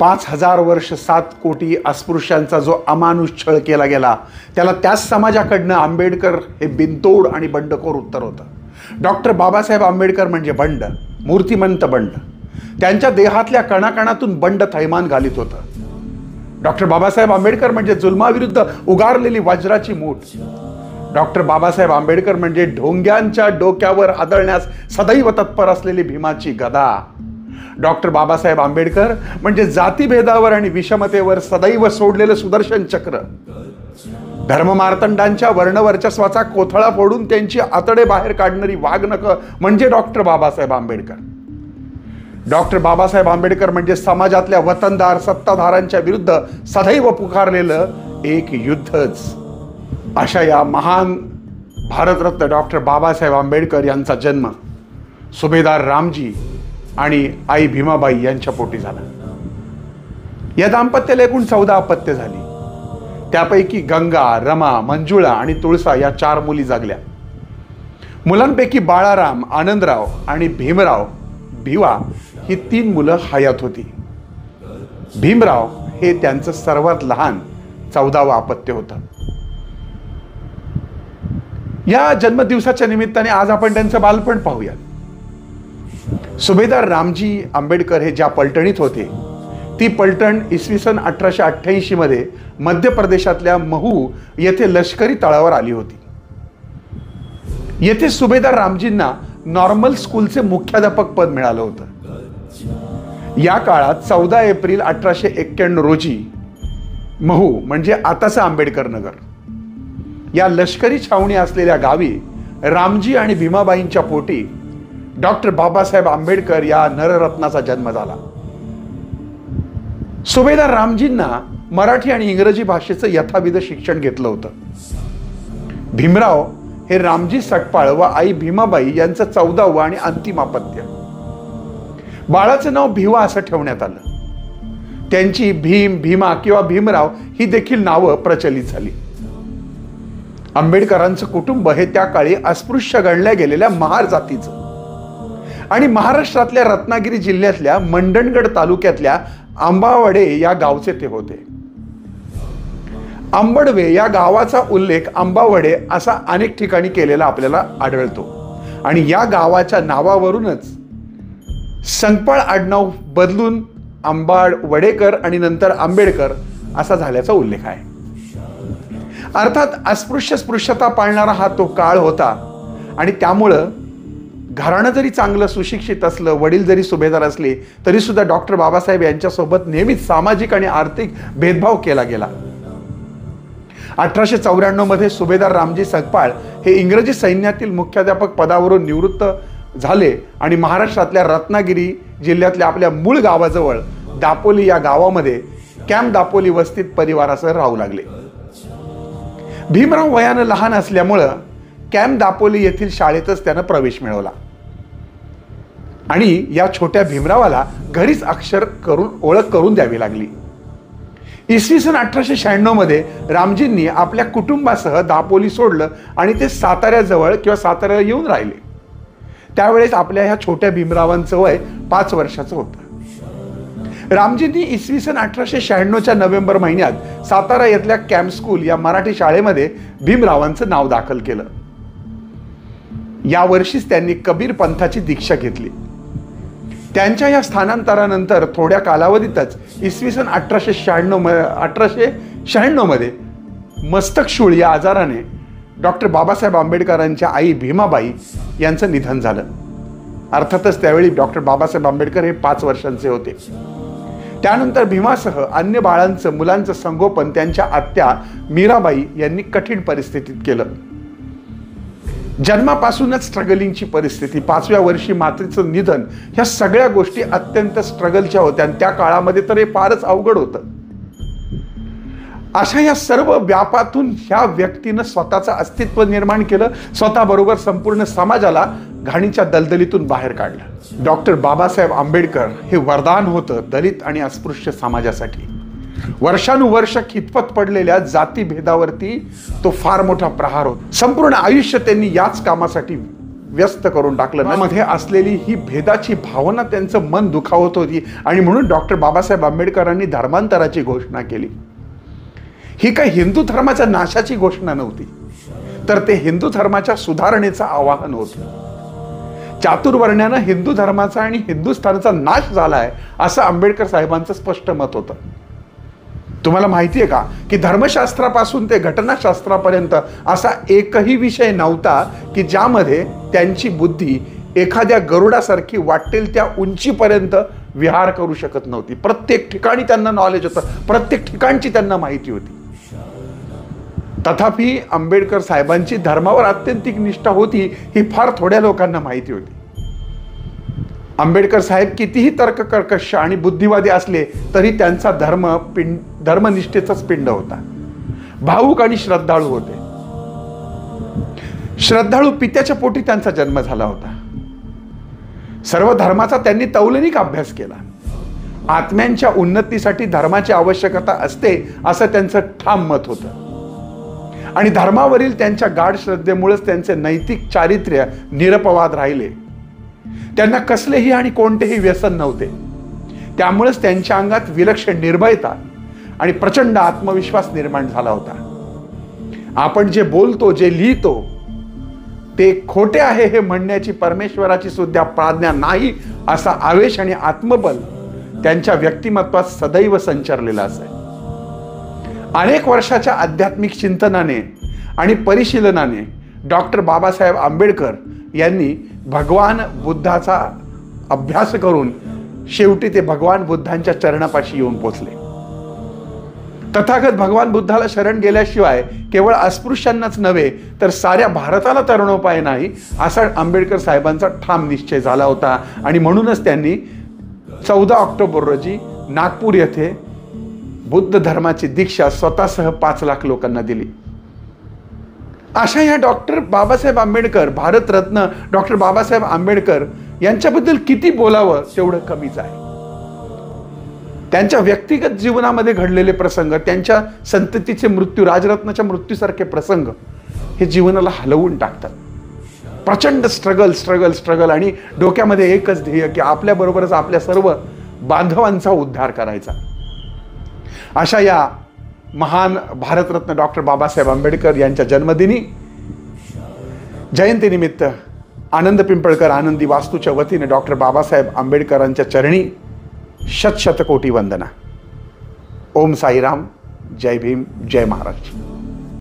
पाच हजार वर्ष सात कोटी अस्पृश्यांचा जो अमानुष छळ केला गेला त्याला त्याच समाजाकडनं आंबेडकर हे बिनतोड आणि बंडखोर उत्तर होतं. डॉक्टर बाबासाहेब आंबेडकर म्हणजे बंड मूर्तिमंत बंड. त्यांच्या देहातल्या कणाकणातून बंड थैमान घालीत होतं. डॉक्टर बाबासाहेब आंबेडकर म्हणजे जुलमाविरुद्ध उगारलेली वज्राची मूठ. डॉक्टर बाबासाहेब आंबेडकर म्हणजे ढोंग्यांच्या डोक्यावर आदळण्यास सदैव तत्पर असलेली भीमाची गदा. डॉक्टर बाबासाहेब आंबेडकर म्हणजे जातीभेदावर आणि विषमतेवर सदैव सोडलेलं सुदर्शन चक्र. धर्ममार्तंडांच्या वर्णवर्चस्वाचा कोथळा फोडून त्यांची आतडे बाहेर काढणारी वाघनक म्हणजे डॉक्टर बाबासाहेब आंबेडकर. डॉक्टर बाबासाहेब आंबेडकर म्हणजे समाजातल्या वतनदार सत्ताधारांच्या विरुद्ध सदैव पुकारलेलं एक युद्धच. अशा या महान भारतरत्न डॉक्टर बाबासाहेब आंबेडकर यांचा जन्म सुभेदार रामजी आणि आई भीमाबाई यांच्या पोटी झाला. या दाम्पत्याला एकूण चौदा अपत्य झाली. त्यापैकी गंगा रमा मंजुळा आणि तुळसा या चार मुली जागल्या. मुलांपैकी बाळाराम आनंदराव आणि भीमराव भिवा ही तीन मुलं हयात होती. भीमराव हे त्यांचं सर्वात लहान चौदावं अपत्य होतं. या जन्मदिवसाच्या निमित्ताने आज आपण त्यांचं बालपण पाहूया सुभेदार रामजी आंबेडकर हे ज्या पलटणीत होते ती पलटण इसवी सन अठराशे अठ्ठ्याऐंशीमध्ये मध्य प्रदेशातल्या महू येथे लष्करी तळावर आली होती. येथे सुभेदार रामजींना नॉर्मल स्कूलचे मुख्याध्यापक पद मिळालं होतं. या काळात चौदा एप्रिल अठराशे एक्क्याण्णव रोजी महू म्हणजे आताचं आंबेडकर नगर या लष्करी छावणी असलेल्या गावी रामजी आणि भीमाबाईंच्या पोटी डॉक्टर बाबासाहेब आंबेडकर या नररत्नाचा जन्म झाला. सुभेदार रामजींना मराठी आणि इंग्रजी भाषेचं यथाविध शिक्षण घेतलं होतं. भीमराव हे रामजी सटपाळ व आई भीमाबाई यांचं चौदावं आणि अंतिम अपत्य. बाळाचं नाव भिवा असं ठेवण्यात आलं. त्यांची भीम भीमा किंवा भीमराव ही देखील नावं प्रचलित झाली. आंबेडकरांचं कुटुंब हे त्या काळी अस्पृश्य गणल्या गेलेल्या महार जातीचं. आणि महाराष्ट्रातल्या रत्नागिरी जिल्ह्यातल्या मंडणगड तालुक्यातल्या आंबावडे या गावचे ते होते. आंबडवे या गावाचा उल्लेख आंबावडे असा अनेक ठिकाणी केलेला आपल्याला आढळतो. आणि या गावाच्या नावावरूनच संकपाळ आडनाव बदलून आंबाड वडेकर आणि नंतर आंबेडकर असा झाल्याचा उल्लेख आहे. अर्थात अस्पृश्य स्पृश्यता पाळणारा हा तो काळ होता आणि त्यामुळं घराणं जरी चांगलं सुशिक्षित असलं वडील जरी सुभेदार असले तरीसुद्धा डॉक्टर बाबासाहेब यांच्यासोबत नेहमीच सामाजिक आणि आर्थिक भेदभाव केला गेला. अठराशे चौऱ्याण्णवमध्ये सुभेदार रामजी सगपाळ हे इंग्रजी सैन्यातील मुख्याध्यापक पदावरून निवृत्त झाले आणि महाराष्ट्रातल्या रत्नागिरी जिल्ह्यातल्या आपल्या मूळ गावाजवळ दापोली या गावामध्ये कॅम्प दापोली वस्तीत परिवारासह राहू लागले. भीमराव वयानं लहान असल्यामुळं कॅम्प दापोली येथील शाळेतच त्यानं प्रवेश मिळवला. आणि या छोट्या भीमरावाला घरीच अक्षर करून ओळख करून द्यावी लागली. इसवी सन अठराशे शहाण्णवमध्ये रामजींनी आपल्या कुटुंबासह दापोली सोडलं आणि ते साताऱ्याजवळ किंवा साताऱ्याला येऊन राहिले. त्यावेळेस आपल्या ह्या छोट्या भीमरावांचं वय पाच वर्षाचं होतं. रामजींनी इसवी सन अठराशे शहाण्णवच्या नोव्हेंबर महिन्यात सातारा येथल्या कॅम्प स्कूल या मराठी शाळेमध्ये भीमरावांचं नाव दाखल केलं. यावर्षीच त्यांनी कबीर पंथाची दीक्षा घेतली. त्यांच्या या स्थानांतरानंतर थोड्या कालावधीतच इसवी सन अठराशे शहाण्णव अठराशे शहाण्णवमध्ये मस्तकशूळ या आजाराने डॉक्टर बाबासाहेब आंबेडकरांच्या आई भीमाबाई यांचं निधन झालं. अर्थातच त्यावेळी डॉक्टर बाबासाहेब आंबेडकर हे पाच वर्षांचे होते. त्यानंतर भीमासह अन्य बाळांचं मुलांचं संगोपन त्यांच्या आत्या मीराबाई यांनी कठीण परिस्थितीत केलं. जन्मापासूनच स्ट्रगलिंगची परिस्थिती पाचव्या वर्षी मातेचं निधन ह्या सगळ्या गोष्टी अत्यंत स्ट्रगलच्या होत्या. आणि त्या काळामध्ये तर हे फारच अवघड होतं. अशा या सर्व व्यापातून ह्या व्यक्तीनं स्वतःचं अस्तित्व निर्माण केलं स्वतःबरोबर संपूर्ण समाजाला घाणीच्या दलदलीतून बाहेर काढलं. डॉक्टर बाबासाहेब आंबेडकर हे वरदान होतं दलित आणि अस्पृश्य समाजासाठी. वर्षानुवर्ष खितपत पडलेल्या जातीभेदावरती तो फार मोठा प्रहार होता. संपूर्ण आयुष्य त्यांनी याच कामासाठी व्यस्त करून टाकलं. मध्ये असलेली ही भेदाची भावना त्यांचं मन दुखावत होती आणि म्हणून डॉक्टर बाबासाहेब आंबेडकरांनी धर्मांतराची घोषणा केली. ही काही हिंदू धर्माच्या नाशाची घोषणा नव्हती तर ते हिंदू धर्माच्या सुधारणेचं आवाहन होतं. चातुर्वर्ण्यानं हिंदू धर्माचा आणि हिंदुस्थानचा नाश झालाय असं आंबेडकर साहेबांचं स्पष्ट मत होतं. तुम्हाला माहिती आहे का? की धर्मशास्त्रापासून ते घटनाशास्त्रापर्यंत असा एकही विषय नव्हता की ज्यामध्ये त्यांची बुद्धी एखाद्या गरुडासारखी वाटेल त्या उंचीपर्यंत विहार करू शकत नव्हती. प्रत्येक ठिकाणी त्यांना नॉलेज होतं. प्रत्येक ठिकाणची त्यांना माहिती होती. तथापि आंबेडकर साहेबांची धर्मावर आत्यंतिक निष्ठा होती ही फार थोड्या लोकांना माहिती होती. आंबेडकर साहेब कितीही तर्ककर्कश आणि बुद्धिवादी असले तरी त्यांचा धर्म पिंड धर्मनिष्ठेचाच पिंड होता. भाऊक आणि श्रद्धाळू होते. श्रद्धाळू पित्याच्या पोटी त्यांचा जन्म झाला होता. सर्व धर्माचा त्यांनी तौलनिक अभ्यास केला. आत्म्यांच्या उन्नतीसाठी धर्माची आवश्यकता असते असं त्यांचं ठाम मत होतं. आणि धर्मावरील त्यांच्या गाढ श्रद्धेमुळेच त्यांचे नैतिक चारित्र्य निरपवाद राहिले. त्यांना कसलेही आणि कोणतेही व्यसन नव्हते. त्यामुळेच त्यांच्या अंगात विलक्षण निर्भयता आणि प्रचंड आत्मविश्वास निर्माण झाला होता. आपण जे बोलतो जे लिहितो ते खोटे आहे हे म्हणण्याची परमेश्वराची सुद्धा प्राज्ञा नाही असा आवेश आणि आत्मबल त्यांच्या व्यक्तिमत्वात सदैव संचरलेला असे अनेक वर्षाच्या आध्यात्मिक चिंतनाने आणि परिशीलनाने डॉक्टर बाबासाहेब आंबेडकर यांनी भगवान बुद्धाचा अभ्यास करून शेवटी ते भगवान बुद्धांच्या चरणापाशी येऊन पोचले. तथागत भगवान बुद्धाला शरण गेल्याशिवाय केवळ अस्पृश्यांनाच नव्हे तर साऱ्या भारताला तरुणोपाय नाही असा आंबेडकर साहेबांचा ठाम निश्चय झाला होता. आणि म्हणूनच त्यांनी चौदा ऑक्टोबर रोजी नागपूर येथे बुद्ध धर्माची दीक्षा स्वतःसह पाच लाख लोकांना दिली. अशा या डॉक्टर बाबासाहेब आंबेडकर भारतरत्न डॉक्टर बाबासाहेब आंबेडकर यांच्याबद्दल किती बोलावं तेवढं कमीच आहे. त्यांच्या व्यक्तिगत जीवनामध्ये घडलेले प्रसंग त्यांच्या संततीचे मृत्यू राजरत्नाच्या मृत्यूसारखे प्रसंग हे जीवनाला हलवून टाकतात. प्रचंड स्ट्रगल स्ट्रगल स्ट्रगल आणि डोक्यामध्ये एकच ध्येय की आपल्याबरोबरच आपल्या सर्व बांधवांचा उद्धार करायचा. अशा या महान भारतरत्न डॉक्टर बाबासाहेब आंबेडकर यांच्या जन्मदिनी जयंतीनिमित्त आनंद पिंपळकर आनंदी वास्तूच्या वतीने डॉक्टर बाबासाहेब आंबेडकरांच्या चरणी शतशतकोटी वंदना। ओम साईराम जय भीम जय महाराष्ट्र